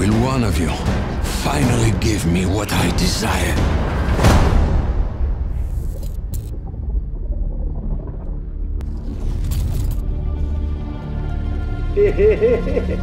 Will one of you finally give me what I desire?